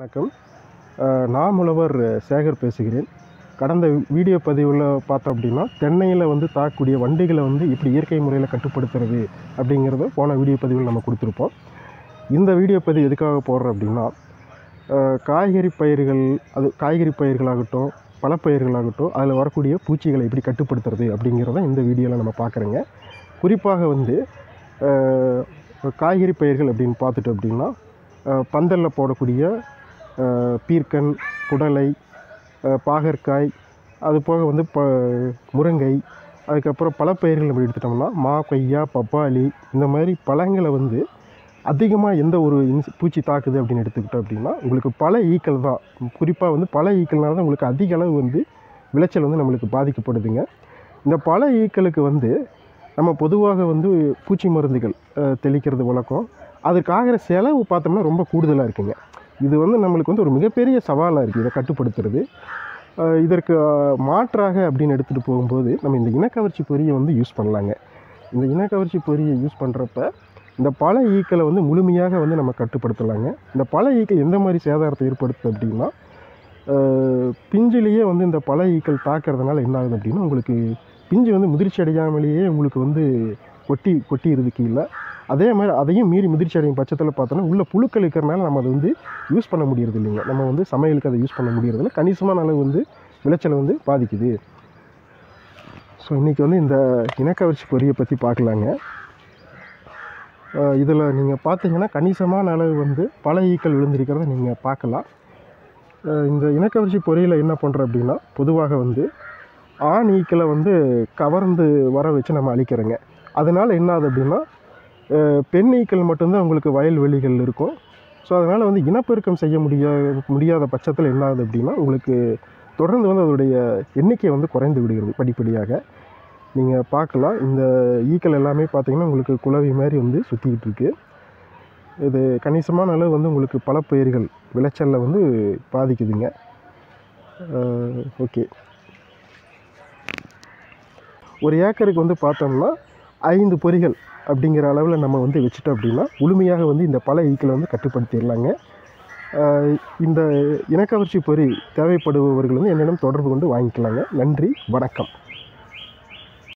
வணக்கம். நான் முலவர் சேகர் பேசுகிறேன். கடந்த வீடியோ பதிவில் பார்த்தோம் அப்படின்னா தென்னையில் வந்து தாக்கக்கூடிய வண்டிகளை வந்து இப்படி இயற்கை முறையில் கட்டுப்படுத்துறது அப்படிங்கிறத போன வீடியோ பதிவில் நம்ம கொடுத்துருப்போம். இந்த வீடியோ பதிவு எதுக்காக போடுறோம் அப்படின்னா காய்கறி பயிர்கள் அது காய்கறி பயிர்களாகட்டும் பழப்பயிர்களாகட்டும் அதில் வரக்கூடிய பூச்சிகளை எப்படி கட்டுப்படுத்துறது அப்படிங்கிறத இந்த வீடியோவில் நம்ம பார்க்குறோங்க. குறிப்பாக வந்து காய்கறி பயிர்கள் அப்படின்னு பார்த்துட்டோம் அப்படின்னா பந்தலில் போடக்கூடிய பீர்க்கன் புடலை பாகற்காய் அது போக வந்து ப முருங்கை அதுக்கப்புறம் பழப்பயிர்கள் நம்ம எடுத்துட்டோம்னா மா கொய்யா பப்பாளி இந்த மாதிரி பழங்களை வந்து அதிகமாக எந்த ஒரு இன்ஸ் பூச்சி தாக்குது அப்படின்னு எடுத்துக்கிட்டோம் அப்படின்னா உங்களுக்கு பல ஈக்கள் தான். குறிப்பாக வந்து பல ஈக்கள்னால தான் உங்களுக்கு அதிக அளவு வந்து விளைச்சல் வந்து நம்மளுக்கு பாதிக்கப்படுதுங்க. இந்த பல ஈக்களுக்கு வந்து நம்ம பொதுவாக வந்து பூச்சி மருந்துகள் தெளிக்கிறது வழக்கம். அதுக்காகிற செலவு பார்த்தோம்னா ரொம்ப கூடுதலாக இருக்குங்க. இது வந்து நம்மளுக்கு வந்து ஒரு மிகப்பெரிய சவாலாக இருக்குது இதை கட்டுப்படுத்துறது. இதற்கு மாற்றாக அப்படின்னு எடுத்துகிட்டு போகும்போது நம்ம இந்த இனக்கவர்ச்சி பொறியை வந்து யூஸ் பண்ணலாங்க. இந்த இனக்கவர்ச்சி பொறியை யூஸ் பண்ணுறப்ப இந்த பல ஈக்களை வந்து முழுமையாக வந்து நம்ம கட்டுப்படுத்தலாங்க. இந்த பல ஈக்கள் எந்த மாதிரி சேதாரத்தை ஏற்படுத்துது அப்படின்னா பிஞ்சிலேயே வந்து இந்த பல ஈக்கள் தாக்கிறதுனால என்ன ஆகுது அப்படின்னா உங்களுக்கு பிஞ்சு வந்து முதிர்ச்சி அடையாமலேயே உங்களுக்கு வந்து கொட்டி கொட்டிடுது கீழே. அதே மாதிரி அதையும் மீறி முதிர்ச்சி அடையும் பட்சத்தில் பார்த்தோன்னா உள்ள புழுக்கள் இருக்கிறனால நம்ம அதை வந்து யூஸ் பண்ண முடியறது இல்லைங்க. நம்ம வந்து சமையலுக்கு அதை யூஸ் பண்ண முடியறதில்ல. கணிசமான அளவு வந்து விளைச்சலை வந்து பாதிக்குது. ஸோ இன்றைக்கி வந்து இந்த இனக்கவர்ச்சி பொரியை பற்றி பார்க்கலாங்க. இதில் நீங்கள் பார்த்தீங்கன்னா கணிசமான அளவு வந்து பல ஈக்கள் விழுந்திருக்கிறத நீங்கள் பார்க்கலாம். இந்த இனக்கவர்ச்சி பொரியில் என்ன பண்ணுறோம் அப்படின்னா பொதுவாக வந்து ஆண் ஈக்களை வந்து கவர்ந்து வர வச்சு நம்ம அழிக்கிறோங்க. அதனால் என்ன ஆகுது அப்படின்னா பெண் ஈக்கள் மட்டும்தான் உங்களுக்கு வயல்வெளிகள் இருக்கும். ஸோ அதனால் வந்து இனப்பெருக்கம் செய்ய முடியாத முடியாத பட்சத்தில் என்ன ஆகுது அப்படின்னா உங்களுக்கு தொடர்ந்து வந்து அதோடைய எண்ணிக்கை வந்து குறைந்து விடுகிறது படிப்படியாக. நீங்கள் பார்க்கலாம். இந்த ஈக்கள் எல்லாமே பார்த்தீங்கன்னா உங்களுக்கு குளவி மாதிரி வந்து சுற்றிக்கிட்டு இது கணிசமான அளவு வந்து உங்களுக்கு பல பயிர்கள் விளைச்சலில் வந்து பாதிக்குதுங்க. ஓகே. ஒரு ஏக்கருக்கு வந்து பார்த்தோம்னா ஐந்து பொறிகள் அப்படிங்கிற அளவில் நம்ம வந்து வச்சுட்டோம் அப்படின்னா முழுமையாக வந்து இந்த பல ஈக்களை வந்து கட்டுப்படுத்திடலாங்க. இந்த இனக்கவர்ச்சி பொறி தேவைப்படுபவர்கள் வந்து என்னிடம் தொடர்பு கொண்டு வாங்கிக்கலாங்க. நன்றி வணக்கம்.